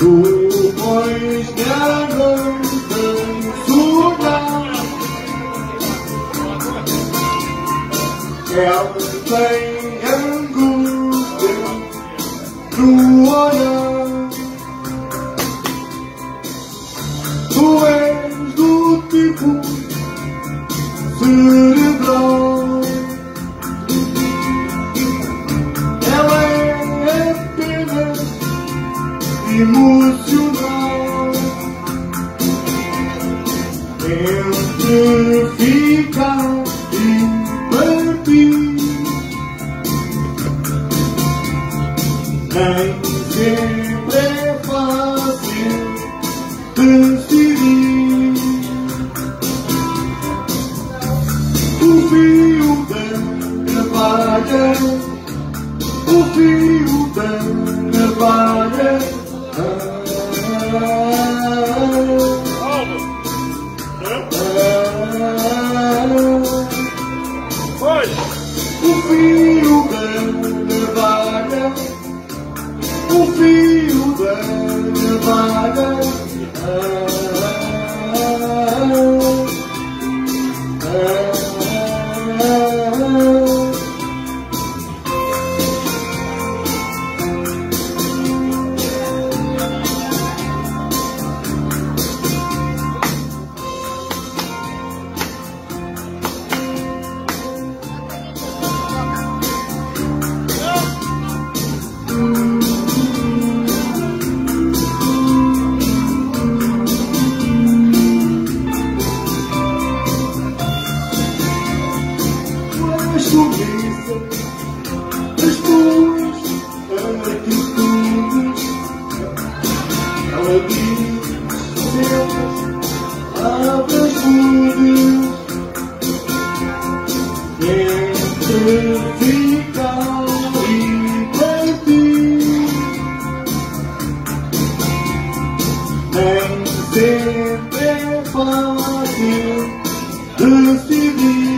Rumores de sudar Ela tem angústia no olhar Tu és do tipo emocional Entre ficar e partir Nem sempre é fácil decidir O fio da navalha O fio da navalha O fio da navalha, o fio da. As palavras rudes entre ficar e partir. Nem sempre é fácil decidir.